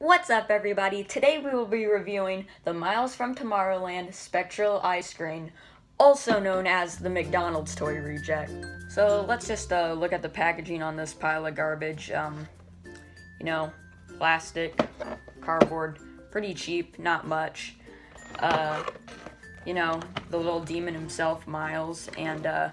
What's up, everybody? Today we will be reviewing the Miles from Tomorrowland Spectral Eye Screen, also known as the McDonald's Toy Reject. So let's just uh, look at the packaging on this pile of garbage. Um, you know, plastic, cardboard, pretty cheap, not much. Uh, you know, the little demon himself, Miles, and uh,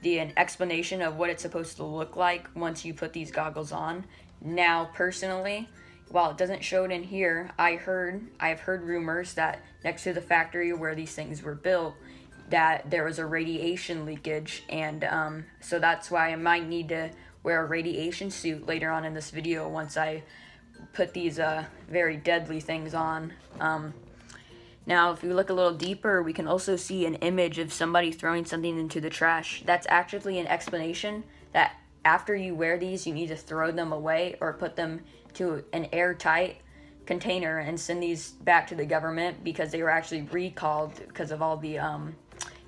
the an explanation of what it's supposed to look like once you put these goggles on. Now, personally, while it doesn't show it in here, I heard I've heard rumors that next to the factory where these things were built, that there was a radiation leakage, and um, so that's why I might need to wear a radiation suit later on in this video once I put these uh, very deadly things on. Um, now, if we look a little deeper, we can also see an image of somebody throwing something into the trash. That's actually an explanation that after you wear these, you need to throw them away or put them to an airtight container and send these back to the government because they were actually recalled because of all the um,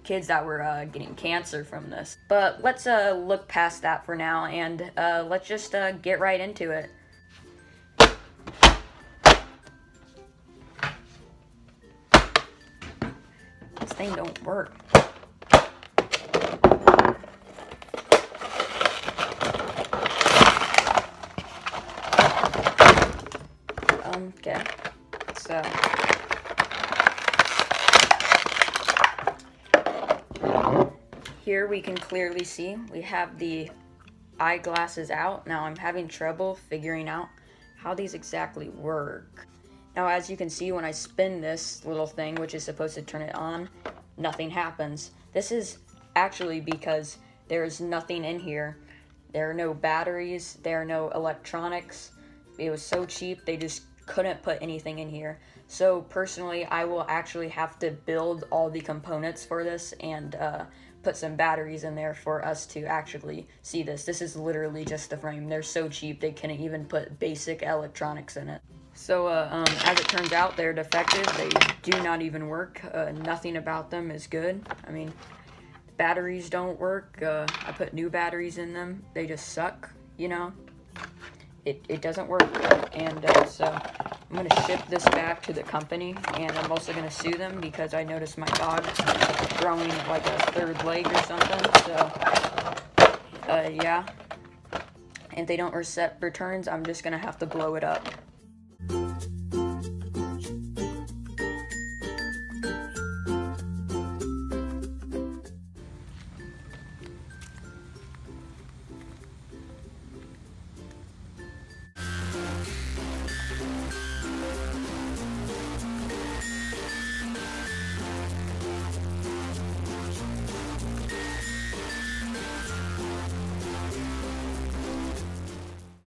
kids that were uh, getting cancer from this. But let's uh, look past that for now and uh, let's just uh, get right into it. This thing don't work. Okay, so here we can clearly see we have the eyeglasses out. Now I'm having trouble figuring out how these exactly work. Now as you can see when I spin this little thing, which is supposed to turn it on, nothing happens. This is actually because there's nothing in here. There are no batteries, there are no electronics. It was so cheap, they just couldn't put anything in here. So personally, I will actually have to build all the components for this and uh, put some batteries in there for us to actually see this. This is literally just the frame. They're so cheap, they couldn't even put basic electronics in it. So uh, um, as it turns out, they're defective. They do not even work. Uh, nothing about them is good. I mean, batteries don't work. Uh, I put new batteries in them. They just suck, you know? It, it doesn't work. And uh, so I'm going to ship this back to the company. And I'm also going to sue them because I noticed my dog growing like a third leg or something. So, uh, yeah. If they don't accept returns, I'm just going to have to blow it up.